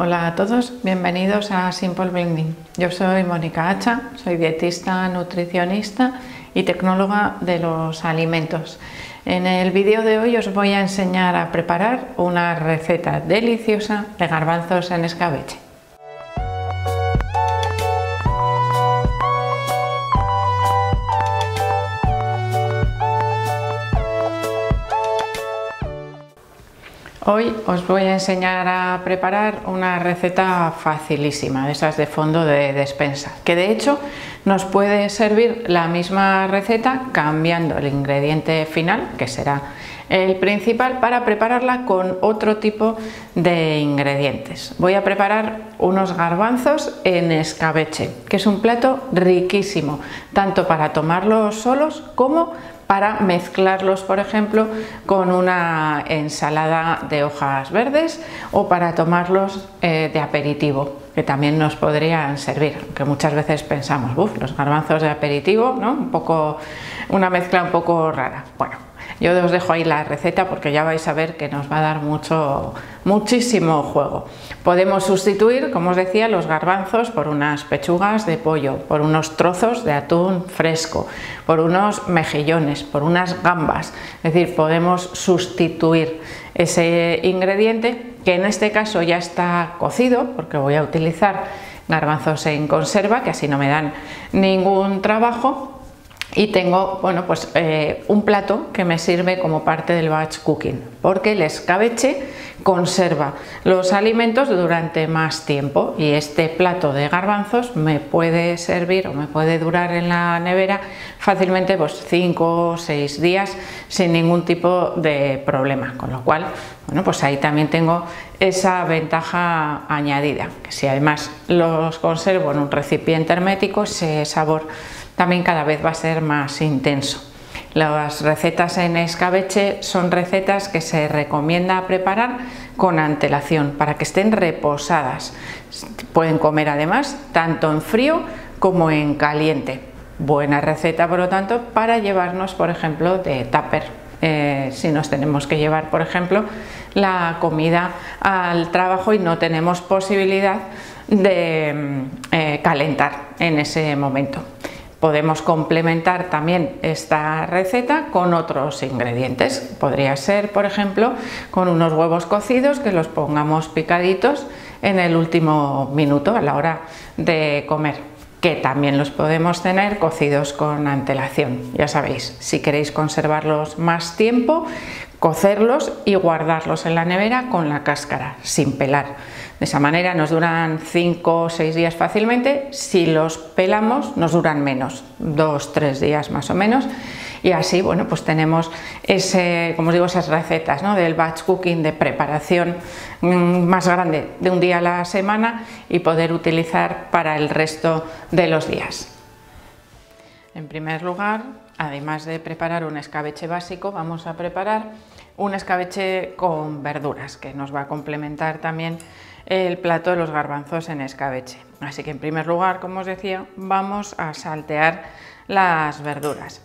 Hola a todos, bienvenidos a Simple Blending. Yo soy Mónica Hacha, soy dietista, nutricionista y tecnóloga de los alimentos. En el vídeo de hoy os voy a enseñar a preparar una receta deliciosa de garbanzos en escabeche. Hoy os voy a enseñar a preparar una receta facilísima, de esas de fondo de despensa, que de hecho nos puede servir la misma receta cambiando el ingrediente final, que será el principal, para prepararla con otro tipo de ingredientes. Voy a preparar unos garbanzos en escabeche, que es un plato riquísimo, tanto para tomarlos solos como para mezclarlos, por ejemplo, con una ensalada de hojas verdes o para tomarlos eh, de aperitivo, que también nos podrían servir, que muchas veces pensamos, uff, los garbanzos de aperitivo, ¿no? Un poco, una mezcla un poco rara. Bueno, yo os dejo ahí la receta porque ya vais a ver que nos va a dar mucho, muchísimo juego. Podemos sustituir, como os decía, los garbanzos por unas pechugas de pollo, por unos trozos de atún fresco, por unos mejillones, por unas gambas. Es decir, podemos sustituir ese ingrediente que en este caso ya está cocido, porque voy a utilizar garbanzos en conserva, que así no me dan ningún trabajo y tengo bueno, pues, eh, un plato que me sirve como parte del batch cooking, porque el escabeche conserva los alimentos durante más tiempo. Y este plato de garbanzos me puede servir o me puede durar en la nevera fácilmente pues 5 o 6 días sin ningún tipo de problema, con lo cual bueno, pues ahí también tengo esa ventaja añadida, que si además los conservo en un recipiente hermético, ese sabor también cada vez va a ser más intenso. Las recetas en escabeche son recetas que se recomienda preparar con antelación para que estén reposadas. Pueden comer además tanto en frío como en caliente. Buena receta, por lo tanto, para llevarnos, por ejemplo, de tupper. Eh, si nos tenemos que llevar, por ejemplo, la comida al trabajo y no tenemos posibilidad de mm, eh, calentar en ese momento. Podemos complementar también esta receta con otros ingredientes. Podría ser, por ejemplo, con unos huevos cocidos que los pongamos picaditos en el último minuto a la hora de comer, que también los podemos tener cocidos con antelación. Ya sabéis, si queréis conservarlos más tiempo, cocerlos y guardarlos en la nevera con la cáscara, sin pelar. De esa manera nos duran 5 o 6 días fácilmente, si los pelamos nos duran menos, 2-3 días más o menos. Y así, bueno, pues tenemos ese, como os digo, esas recetas ¿no? del batch cooking de preparación mm, más grande de un día a la semana y poder utilizar para el resto de los días. En primer lugar, además de preparar un escabeche básico, vamos a preparar un escabeche con verduras que nos va a complementar también el plato de los garbanzos en escabeche. Así que en primer lugar, como os decía, vamos a saltear las verduras.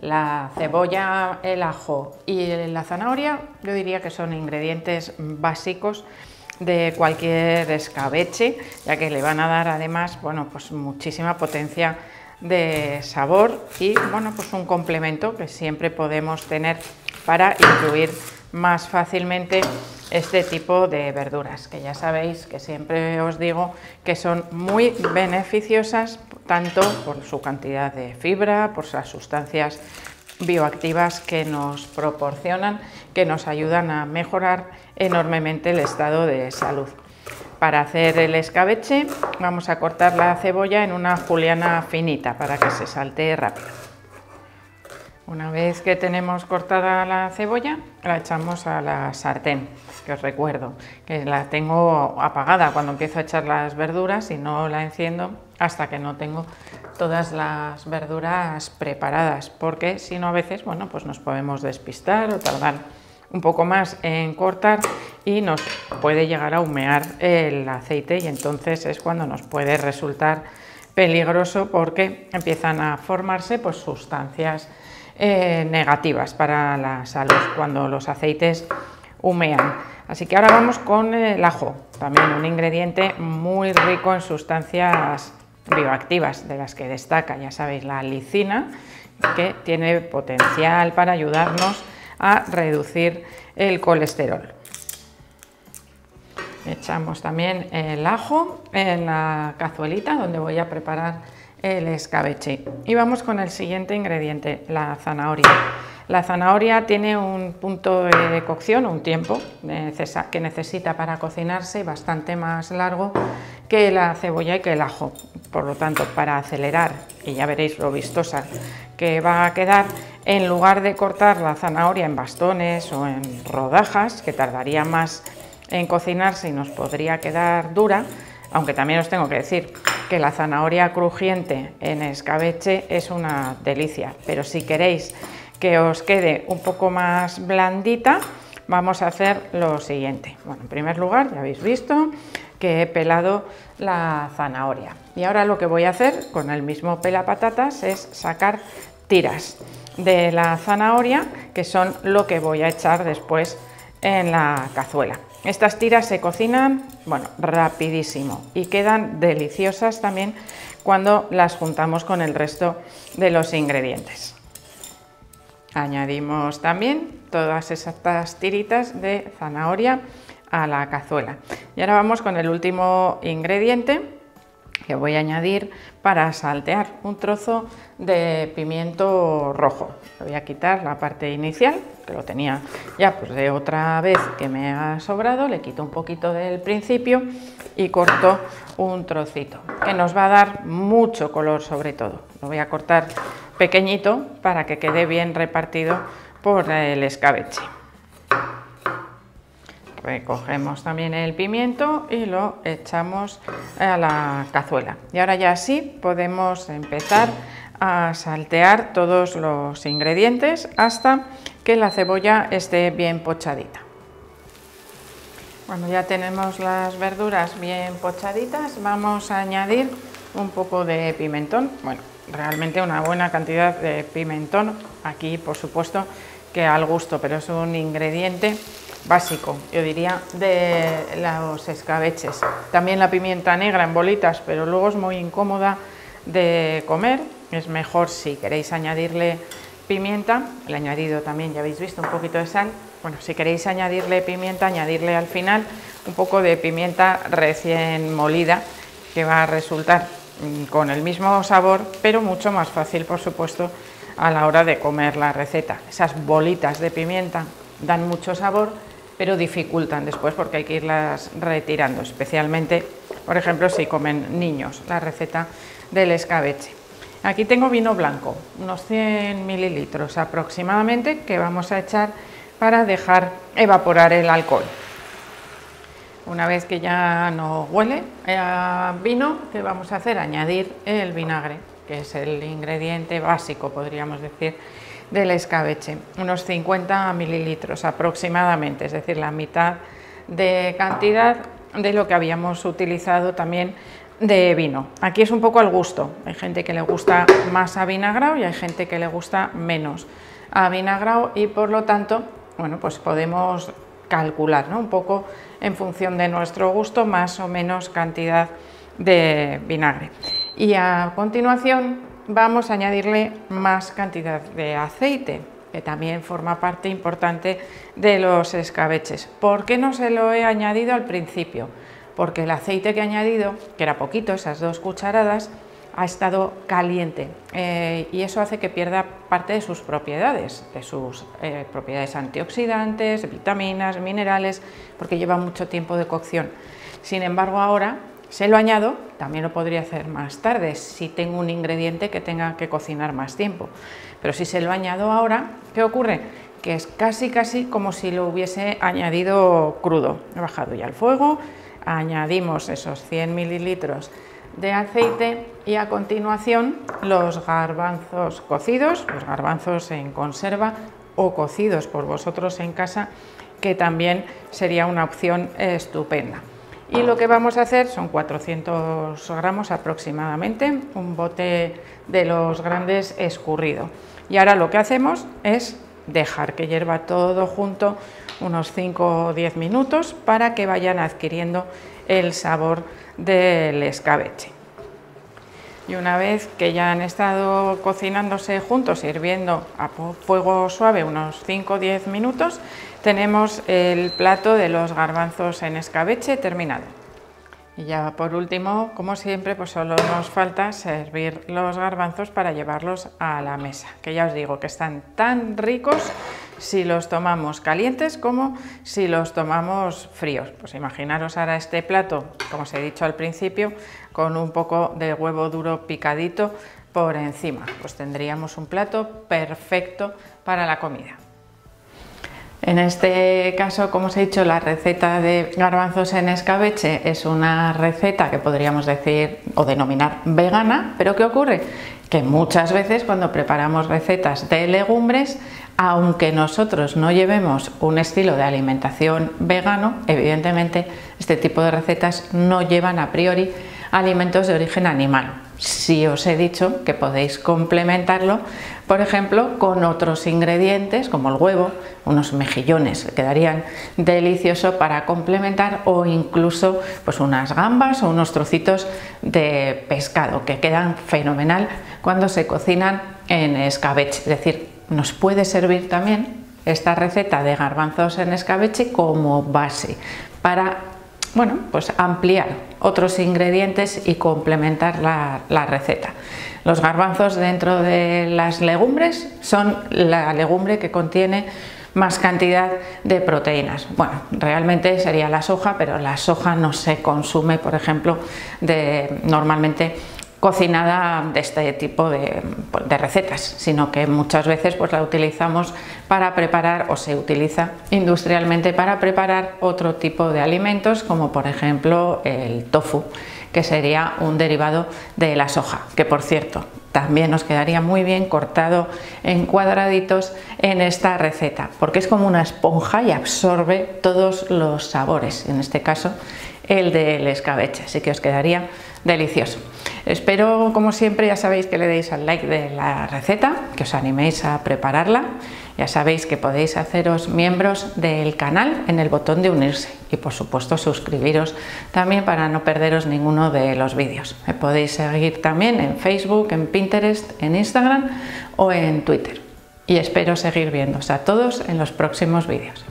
La cebolla, el ajo y la zanahoria, yo diría que son ingredientes básicos de cualquier escabeche, ya que le van a dar además, bueno, pues muchísima potencia de sabor y, bueno, pues un complemento que siempre podemos tener para incluir más fácilmente este tipo de verduras, que ya sabéis que siempre os digo que son muy beneficiosas tanto por su cantidad de fibra, por las sustancias bioactivas que nos proporcionan, que nos ayudan a mejorar enormemente el estado de salud. Para hacer el escabeche vamos a cortar la cebolla en una juliana finita para que se salte rápido. Una vez que tenemos cortada la cebolla, la echamos a la sartén, que os recuerdo que la tengo apagada cuando empiezo a echar las verduras y no la enciendo hasta que no tengo todas las verduras preparadas, porque si no a veces, bueno, pues nos podemos despistar o tardar un poco más en cortar y nos puede llegar a humear el aceite y entonces es cuando nos puede resultar peligroso porque empiezan a formarse pues sustancias eh, negativas para la salud cuando los aceites humean. Así que ahora vamos con el ajo. también un ingrediente muy rico en sustancias bioactivas, de las que destaca, ya sabéis, la licina, que tiene potencial para ayudarnos a reducir el colesterol. Echamos también el ajo en la cazuelita donde voy a preparar el escabeche. Y vamos con el siguiente ingrediente, la zanahoria. La zanahoria tiene un punto de cocción, un tiempo que necesita para cocinarse bastante más largo que la cebolla y que el ajo. Por lo tanto, para acelerar, y ya veréis lo vistosa que va a quedar, en lugar de cortar la zanahoria en bastones o en rodajas, que tardaría más en cocinarse y nos podría quedar dura, aunque también os tengo que decir que la zanahoria crujiente en escabeche es una delicia, pero si queréis que os quede un poco más blandita, vamos a hacer lo siguiente. Bueno, en primer lugar, ya habéis visto que he pelado la zanahoria. Y ahora lo que voy a hacer con el mismo pela patatas es sacar tiras de la zanahoria, que son lo que voy a echar después en la cazuela. Estas tiras se cocinan, bueno, rapidísimo y quedan deliciosas también cuando las juntamos con el resto de los ingredientes. Añadimos también todas estas tiritas de zanahoria a la cazuela. Y ahora vamos con el último ingrediente que voy a añadir para saltear un trozo de pimiento rojo. voy a quitar la parte inicial, que lo tenía ya pues de otra vez que me ha sobrado, le quito un poquito del principio y corto un trocito, que nos va a dar mucho color sobre todo. Lo voy a cortar pequeñito para que quede bien repartido por el escabeche. Recogemos también el pimiento y lo echamos a la cazuela. Y ahora ya sí podemos empezar a saltear todos los ingredientes hasta que la cebolla esté bien pochadita. Cuando ya tenemos las verduras bien pochaditas, vamos a añadir un poco de pimentón. Bueno, realmente una buena cantidad de pimentón. Aquí, por supuesto, que al gusto, pero es un ingrediente básico, yo diría, de los escabeches. También la pimienta negra en bolitas, pero luego es muy incómoda de comer. Es mejor si queréis añadirle pimienta, el añadido también ya habéis visto un poquito de sal. Bueno, si queréis añadirle pimienta, añadirle al final un poco de pimienta recién molida, que va a resultar mm, con el mismo sabor, pero mucho más fácil, por supuesto, a la hora de comer la receta. Esas bolitas de pimienta dan mucho sabor, pero dificultan después porque hay que irlas retirando, especialmente, por ejemplo, si comen niños, la receta del escabeche. Aquí tengo vino blanco, unos 100 mililitros aproximadamente, que vamos a echar para dejar evaporar el alcohol. Una vez que ya no huele a vino, ¿qué vamos a hacer? Añadir el vinagre, que es el ingrediente básico, podríamos decir, del escabeche, unos 50 mililitros aproximadamente, es decir, la mitad de cantidad de lo que habíamos utilizado también de vino. Aquí es un poco al gusto, hay gente que le gusta más avinagrado y hay gente que le gusta menos avinagrado y por lo tanto, bueno, pues podemos calcular un poco en función de nuestro gusto más o menos cantidad de vinagre. Y a continuación vamos a añadirle más cantidad de aceite, que también forma parte importante de los escabeches. ¿Por qué no se lo he añadido al principio? Porque el aceite que he añadido, que era poquito, esas dos cucharadas, ha estado caliente eh, y eso hace que pierda parte de sus propiedades, de sus eh, propiedades antioxidantes, vitaminas, minerales, porque lleva mucho tiempo de cocción. Sin embargo, ahora se lo añado, también lo podría hacer más tarde si tengo un ingrediente que tenga que cocinar más tiempo. Pero si se lo añado ahora, ¿qué ocurre? Que es casi casi como si lo hubiese añadido crudo. He bajado ya el fuego, añadimos esos 100 mililitros de aceite y a continuación los garbanzos cocidos, los garbanzos en conserva o cocidos por vosotros en casa, que también sería una opción estupenda. Y lo que vamos a hacer son 400 gramos aproximadamente, un bote de los grandes escurrido. Y ahora lo que hacemos es dejar que hierva todo junto unos 5 o 10 minutos para que vayan adquiriendo el sabor del escabeche. Y una vez que ya han estado cocinándose juntos, hirviendo a fuego suave unos 5 o 10 minutos, tenemos el plato de los garbanzos en escabeche terminado. Y ya por último, como siempre, pues solo nos falta servir los garbanzos para llevarlos a la mesa, que ya os digo que están tan ricos si los tomamos calientes como si los tomamos fríos. Pues imaginaros ahora este plato, como os he dicho al principio, con un poco de huevo duro picadito por encima. Pues tendríamos un plato perfecto para la comida. En este caso, como os he dicho, la receta de garbanzos en escabeche es una receta que podríamos decir o denominar vegana, pero ¿qué ocurre? Que muchas veces cuando preparamos recetas de legumbres, aunque nosotros no llevemos un estilo de alimentación vegano, evidentemente este tipo de recetas no llevan a priori alimentos de origen animal. Si os he dicho que podéis complementarlo, por ejemplo, con otros ingredientes como el huevo, unos mejillones que quedarían deliciosos para complementar o incluso pues unas gambas o unos trocitos de pescado que quedan fenomenal cuando se cocinan en escabeche. Es decir, nos puede servir también esta receta de garbanzos en escabeche como base para bueno, pues ampliar otros ingredientes y complementar la, receta. Los garbanzos dentro de las legumbres son la legumbre que contiene más cantidad de proteínas. Bueno, realmente sería la soja, pero la soja no se consume, por ejemplo, normalmente cocinada de este tipo de, recetas, sino que muchas veces pues, la utilizamos para preparar o se utiliza industrialmente para preparar otro tipo de alimentos, como por ejemplo el tofu, que sería un derivado de la soja, que por cierto también nos quedaría muy bien cortado en cuadraditos en esta receta, porque es como una esponja y absorbe todos los sabores, en este caso el del escabeche, así que os quedaría delicioso. Espero, como siempre, ya sabéis que le deis al like de la receta, que os animéis a prepararla. Ya sabéis que podéis haceros miembros del canal en el botón de unirse y por supuesto suscribiros también para no perderos ninguno de los vídeos. Me podéis seguir también en Facebook, en Pinterest, en Instagram o en Twitter. Y espero seguir viéndose a todos en los próximos vídeos.